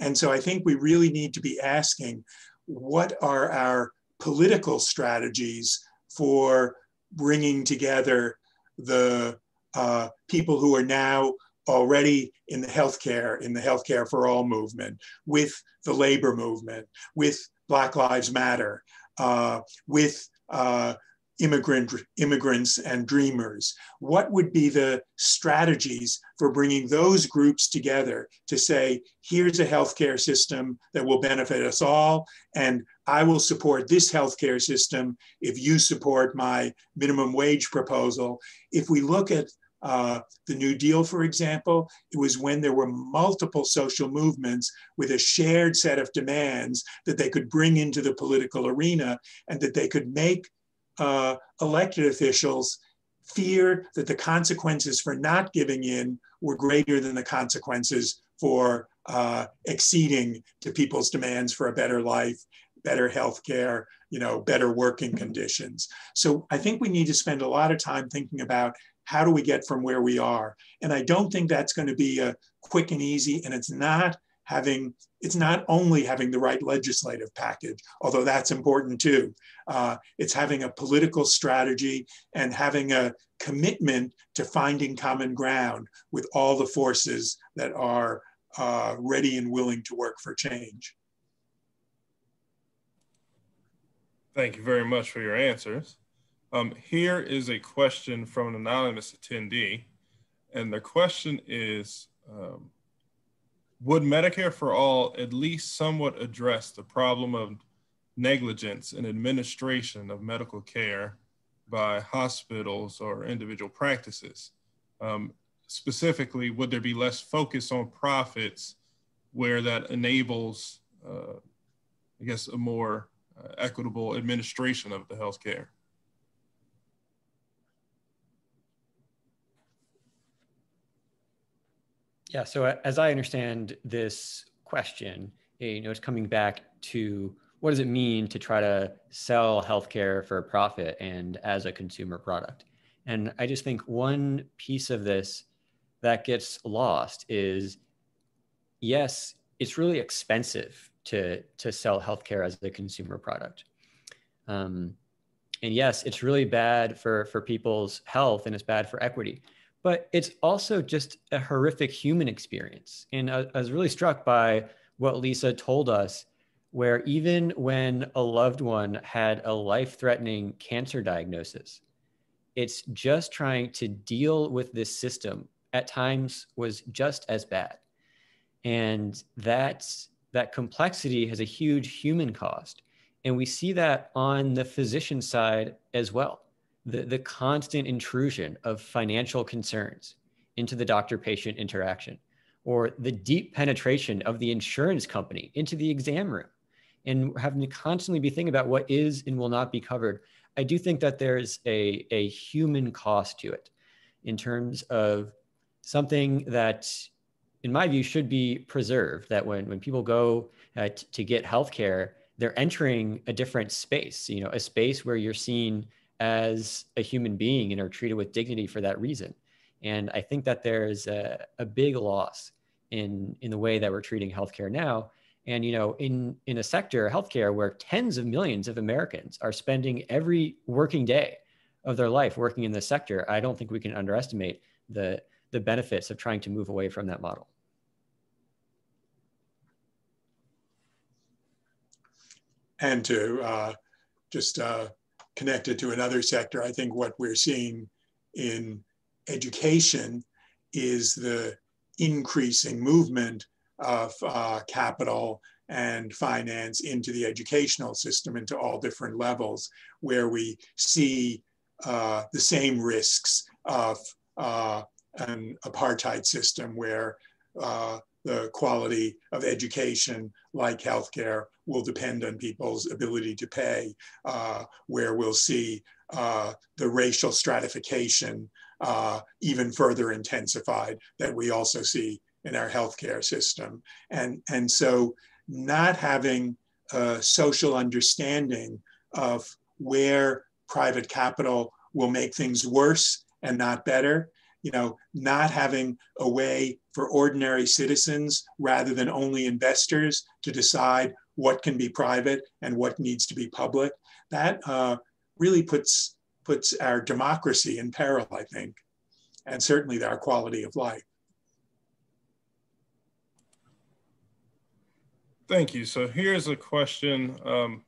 And so I think we really need to be asking what are our political strategies for bringing together the uh, people who are now already in the healthcare, in the healthcare for all movement, with the labor movement, with Black Lives Matter, uh, with uh, immigrant, immigrants and dreamers? What would be the strategies for bringing those groups together to say, here's a healthcare system that will benefit us all, and I will support this healthcare system if you support my minimum wage proposal. If we look at uh, the New Deal, for example, it was when there were multiple social movements with a shared set of demands that they could bring into the political arena and that they could make uh, elected officials fear that the consequences for not giving in were greater than the consequences for uh, acceding to people's demands for a better life, better health care, you know, better working conditions. So I think we need to spend a lot of time thinking about how do we get from where we are? And I don't think that's going to be a quick and easy, and it's not having it's not only having the right legislative package, although that's important too. Uh, it's having a political strategy and having a commitment to finding common ground with all the forces that are uh, ready and willing to work for change. Thank you very much for your answers. Um, here is a question from an anonymous attendee. And the question is, um, would Medicare for All at least somewhat address the problem of negligence in administration of medical care by hospitals or individual practices? Um, specifically, would there be less focus on profits where that enables, uh, I guess, a more uh, equitable administration of the healthcare? Yeah. So as I understand this question, you know, it's coming back to what does it mean to try to sell healthcare for profit and as a consumer product? And I just think one piece of this that gets lost is yes, it's really expensive to to sell healthcare as a consumer product. Um, and yes, it's really bad for for people's health and it's bad for equity but it's also just a horrific human experience. And I, I was really struck by what Lisa told us, where even when a loved one had a life threatening cancer diagnosis, it's just trying to deal with this system at times was just as bad. And that's, that complexity has a huge human cost. And we see that on the physician side as well the, the constant intrusion of financial concerns into the doctor patient interaction or the deep penetration of the insurance company into the exam room and having to constantly be thinking about what is and will not be covered i do think that there's a, a human cost to it in terms of something that in my view should be preserved that when, when people go uh, to get healthcare they're entering a different space you know a space where you're seeing as a human being and are treated with dignity for that reason. And I think that there's a, a big loss in in the way that we're treating healthcare now. And you know, in in a sector, healthcare, where tens of millions of Americans are spending every working day of their life working in this sector, I don't think we can underestimate the the benefits of trying to move away from that model. And to uh, just uh, connect it to another sector, I think what we're seeing in education is the increasing movement of uh, capital and finance into the educational system, into all different levels, where we see uh, the same risks of uh, an apartheid system where uh, the quality of education, like healthcare, will depend on people's ability to pay, uh, where we'll see uh, the racial stratification uh, even further intensified that we also see in our healthcare system. And, and so not having a social understanding of where private capital will make things worse and not better you know, not having a way for ordinary citizens rather than only investors to decide what can be private and what needs to be public. That uh, really puts puts our democracy in peril, I think, and certainly our quality of life. Thank you. So here's a question. Um,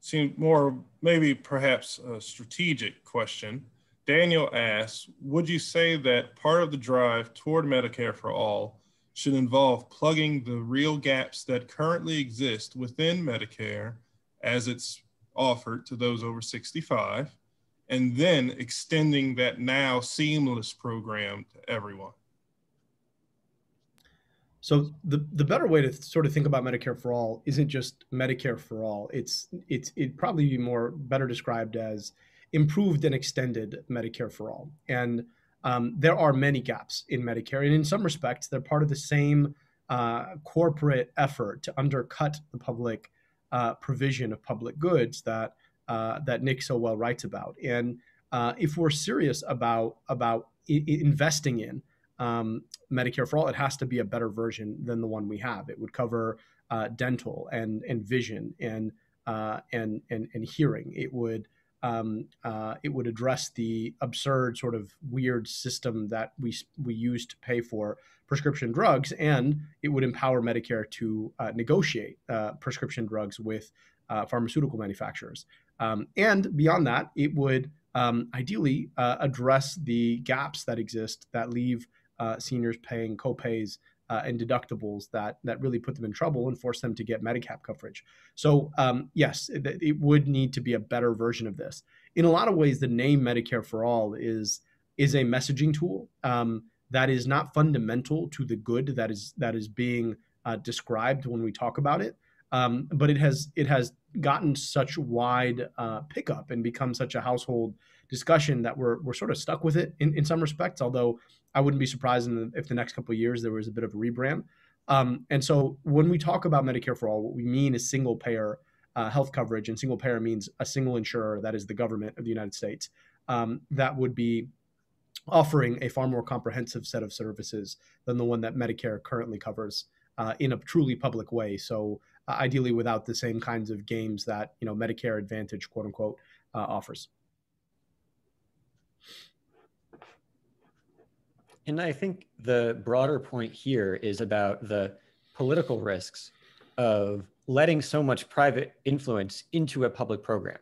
seems more maybe perhaps a strategic question. Daniel asks, would you say that part of the drive toward Medicare for all should involve plugging the real gaps that currently exist within Medicare as it's offered to those over 65, and then extending that now seamless program to everyone? So the the better way to sort of think about Medicare for all isn't just Medicare for all. It's it's it probably be more better described as improved and extended Medicare for all. And um, there are many gaps in Medicare, and in some respects, they're part of the same uh, corporate effort to undercut the public uh, provision of public goods that uh, that Nick so well writes about. And uh, if we're serious about about I- investing in um, Medicare for all, it has to be a better version than the one we have. It would cover uh, dental and and vision and uh, and and and hearing. It would um, uh, it would address the absurd sort of weird system that we we use to pay for prescription drugs, and it would empower Medicare to uh, negotiate uh, prescription drugs with uh, pharmaceutical manufacturers. Um, and beyond that, it would um, ideally uh, address the gaps that exist that leave uh, seniors paying copays uh, and deductibles that that really put them in trouble and force them to get Medigap coverage. So um, yes, it, it, would need to be a better version of this. In a lot of ways, the name Medicare for All is is a messaging tool um, that is not fundamental to the good that is that is being uh, described when we talk about it. Um, but it has it has gotten such wide uh, pickup and become such a household discussion that we're we're sort of stuck with it in, in some respects. Although I wouldn't be surprised the, if the next couple years there was a bit of a rebrand. Um, and so when we talk about Medicare for all, what we mean is single payer uh, health coverage, and single payer means a single insurer that is the government of the United States um, that would be offering a far more comprehensive set of services than the one that Medicare currently covers uh, in a truly public way. So uh, ideally, without the same kinds of games that you know Medicare Advantage, quote unquote, uh, offers. And I think the broader point here is about the political risks of letting so much private influence into a public program,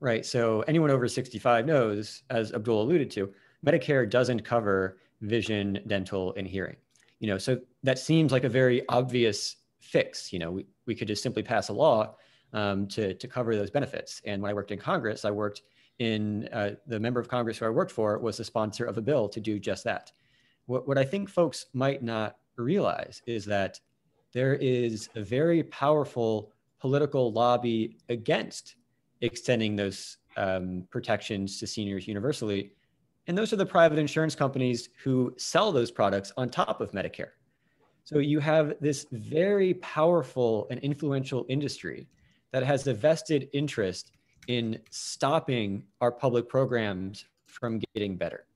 right? So anyone over 65 knows, as Abdul alluded to, Medicare doesn't cover vision, dental, and hearing. You know, so that seems like a very obvious fix. You know, we, we could just simply pass a law um, to, to cover those benefits. And when I worked in Congress, I worked in uh, the member of Congress who I worked for was the sponsor of a bill to do just that. What, what I think folks might not realize is that there is a very powerful political lobby against extending those um, protections to seniors universally. And those are the private insurance companies who sell those products on top of Medicare. So you have this very powerful and influential industry that has a vested interest in stopping our public programs from getting better.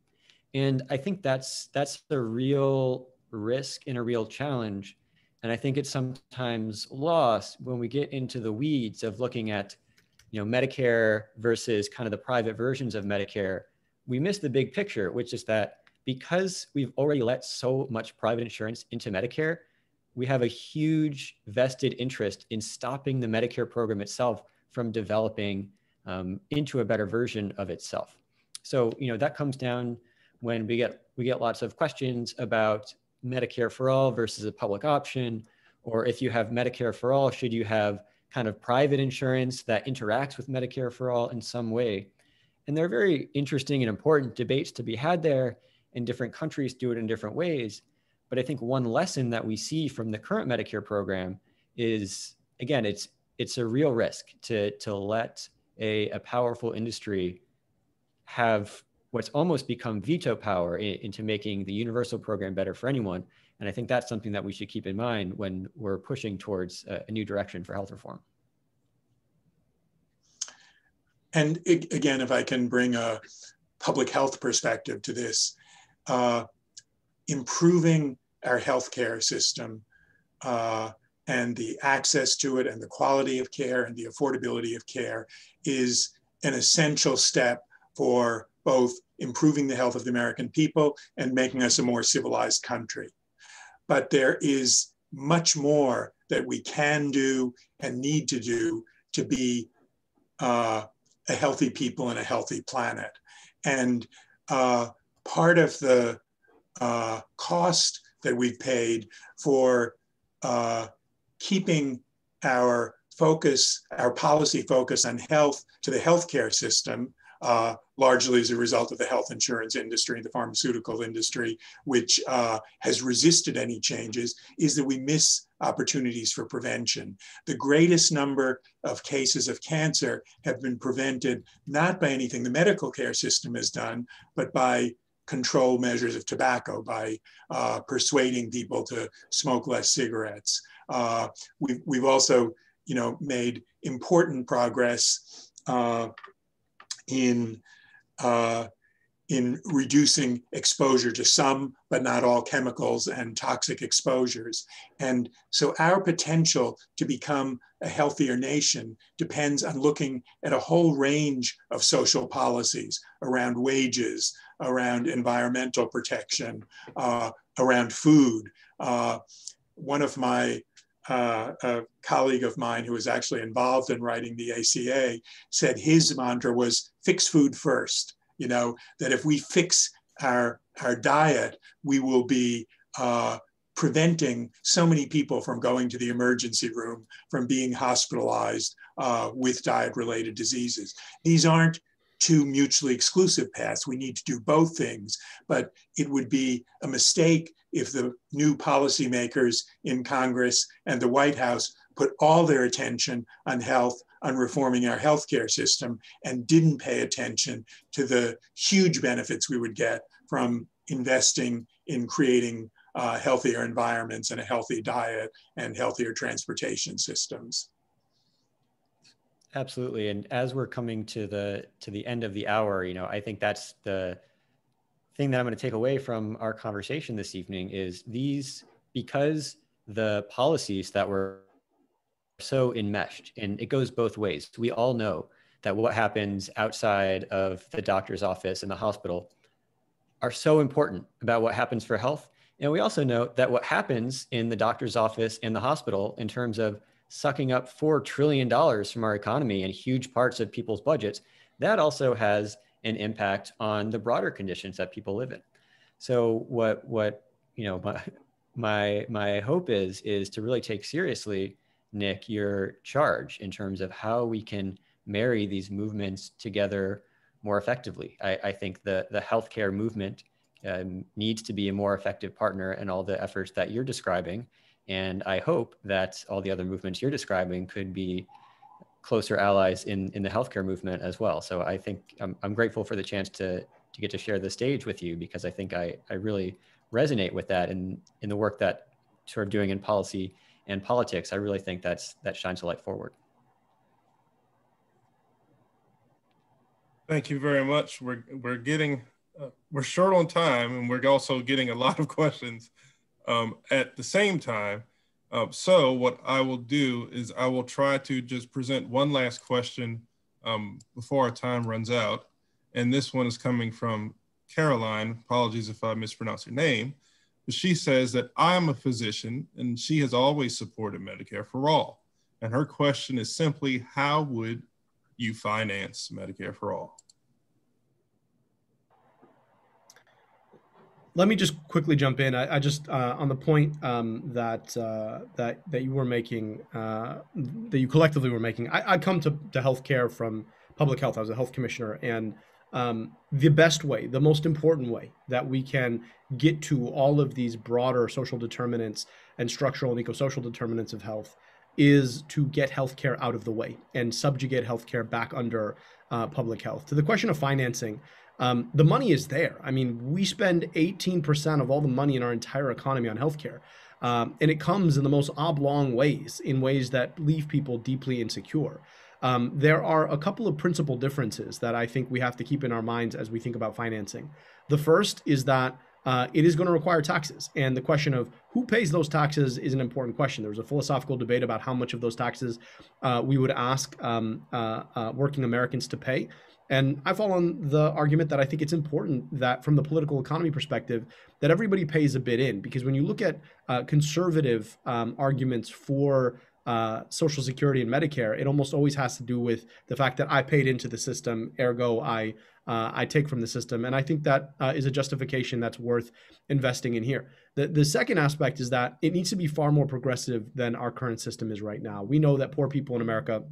And I think that's that's the real risk and a real challenge. And I think it's sometimes lost when we get into the weeds of looking at, you know, Medicare versus kind of the private versions of Medicare. We miss the big picture, which is that because we've already let so much private insurance into Medicare, we have a huge vested interest in stopping the Medicare program itself from developing um, into a better version of itself. So, you know, that comes down when we get we get lots of questions about Medicare for all versus a public option, or if you have Medicare for all, should you have kind of private insurance that interacts with Medicare for all in some way? And there are very interesting and important debates to be had there, and different countries do it in different ways. But I think one lesson that we see from the current Medicare program is again, it's it's a real risk to to let a, a powerful industry have what's almost become veto power in, into making the universal program better for anyone. And I think that's something that we should keep in mind when we're pushing towards a, a new direction for health reform. And it, again, if I can bring a public health perspective to this, uh, improving our healthcare system uh, and the access to it and the quality of care and the affordability of care is an essential step for both improving the health of the American people and making us a more civilized country. But there is much more that we can do and need to do to be uh, a healthy people and a healthy planet. And uh, part of the uh, cost that we've paid for uh, keeping our focus, our policy focus on health to the healthcare system, uh, largely as a result of the health insurance industry and the pharmaceutical industry, which uh, has resisted any changes, is that we miss opportunities for prevention. The greatest number of cases of cancer have been prevented not by anything the medical care system has done, but by control measures of tobacco by uh, persuading people to smoke less cigarettes. Uh, we've, we've also, you know, made important progress uh, in uh, in reducing exposure to some, but not all chemicals and toxic exposures. And so our potential to become a healthier nation depends on looking at a whole range of social policies around wages, around environmental protection, uh, around food. Uh, one of my uh, a colleague of mine who was actually involved in writing the ACA said his mantra was fix food first you know, that if we fix our, our diet, we will be uh, preventing so many people from going to the emergency room, from being hospitalized uh, with diet related diseases. These aren't two mutually exclusive paths. We need to do both things, but it would be a mistake if the new policymakers in Congress and the White House put all their attention on health on reforming our healthcare system and didn't pay attention to the huge benefits we would get from investing in creating uh, healthier environments and a healthy diet and healthier transportation systems. Absolutely, and as we're coming to the to the end of the hour, you know, I think that's the thing that I'm going to take away from our conversation this evening is these because the policies that were so enmeshed and it goes both ways. We all know that what happens outside of the doctor's office and the hospital are so important about what happens for health. And we also know that what happens in the doctor's office and the hospital in terms of sucking up $4 trillion from our economy and huge parts of people's budgets, that also has an impact on the broader conditions that people live in. So what, what, you know, my, my, my hope is, is to really take seriously Nick, your charge in terms of how we can marry these movements together more effectively. I, I think the, the healthcare movement um, needs to be a more effective partner in all the efforts that you're describing. And I hope that all the other movements you're describing could be closer allies in, in the healthcare movement as well. So I think I'm, I'm grateful for the chance to, to get to share the stage with you because I think I, I really resonate with that in, in the work that sort of doing in policy and politics, I really think that's that shines a light forward. Thank you very much. We're we're getting uh, we're short on time, and we're also getting a lot of questions um, at the same time. Uh, so what I will do is I will try to just present one last question um, before our time runs out, and this one is coming from Caroline. Apologies if I mispronounce your name. But she says that I'm a physician and she has always supported Medicare for all. And her question is simply how would you finance Medicare for all? Let me just quickly jump in. I, I just uh, on the point um, that uh, that that you were making, uh, that you collectively were making. I, I come to, to healthcare from public health. I was a health commissioner, and um, the best way, the most important way that we can get to all of these broader social determinants and structural and eco-social determinants of health is to get healthcare out of the way and subjugate healthcare back under uh, public health. To the question of financing, um, the money is there. I mean, we spend 18% of all the money in our entire economy on healthcare. Um, and it comes in the most oblong ways, in ways that leave people deeply insecure. Um, there are a couple of principal differences that I think we have to keep in our minds as we think about financing. The first is that uh, it is going to require taxes. And the question of who pays those taxes is an important question. There's a philosophical debate about how much of those taxes uh, we would ask um, uh, uh working Americans to pay. And I fall on the argument that I think it's important that, from the political economy perspective, that everybody pays a bit in. Because when you look at uh, conservative um, arguments for uh, Social Security and Medicare, it almost always has to do with the fact that I paid into the system, ergo I uh, I take from the system, and I think that uh, is a justification that's worth investing in here. The the second aspect is that it needs to be far more progressive than our current system is right now. We know that poor people in America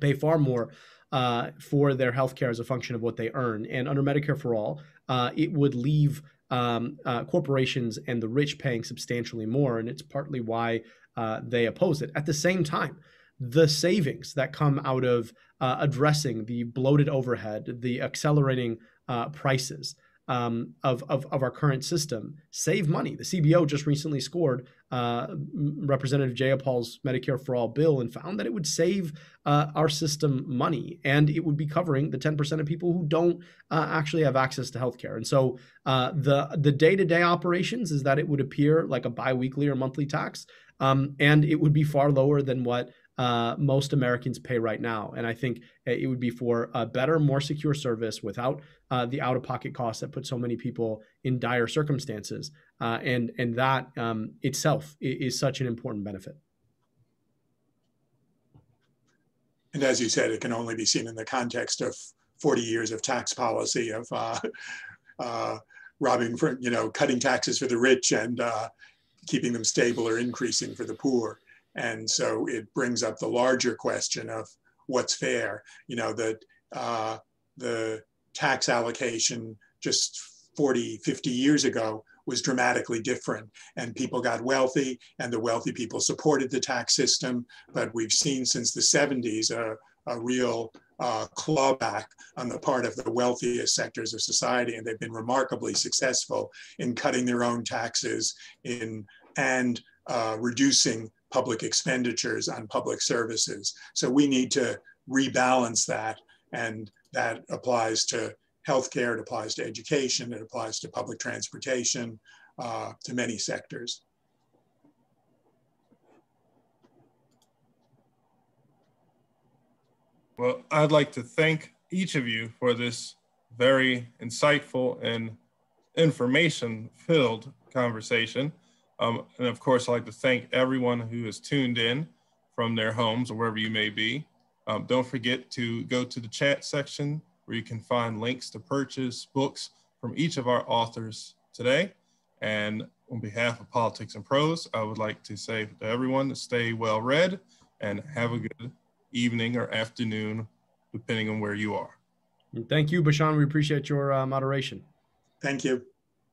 pay far more uh, for their health care as a function of what they earn, and under Medicare for all, uh, it would leave um, uh, corporations and the rich paying substantially more, and it's partly why uh, they oppose it. At the same time, the savings that come out of uh, addressing the bloated overhead, the accelerating uh, prices um, of, of, of, our current system save money. The CBO just recently scored uh, Representative Jayapal's Medicare for All bill and found that it would save uh, our system money and it would be covering the 10% of people who don't uh, actually have access to healthcare. And so the the day to day operations is that it would appear like a biweekly or monthly tax um, and it would be far lower than what uh, most Americans pay right now. And I think it would be for a better, more secure service without uh, the out-of-pocket costs that put so many people in dire circumstances. Uh, and and that um, itself is, is such an important benefit. And as you said, it can only be seen in the context of 40 years of tax policy of uh, uh, robbing for you know cutting taxes for the rich and uh, keeping them stable or increasing for the poor. And so it brings up the larger question of what's fair. You know, that uh, the tax allocation just 40, 50 years ago was dramatically different and people got wealthy and the wealthy people supported the tax system. But we've seen since the 70s a, a real uh, clawback on the part of the wealthiest sectors of society, and they've been remarkably successful in cutting their own taxes in and uh, reducing public expenditures on public services. So we need to rebalance that, and that applies to healthcare, it applies to education, it applies to public transportation, uh, to many sectors. Well, I'd like to thank each of you for this very insightful and information filled conversation. Um, and of course, I'd like to thank everyone who has tuned in from their homes or wherever you may be. Um, don't forget to go to the chat section where you can find links to purchase books from each of our authors today. And on behalf of Politics and Prose, I would like to say to everyone to stay well read and have a good evening or afternoon, depending on where you are. Thank you, Bashan. We appreciate your uh, moderation. Thank you.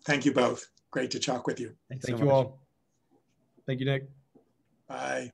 Thank you both. Great to talk with you. Thanks Thank so you much. all. Thank you, Nick. Bye.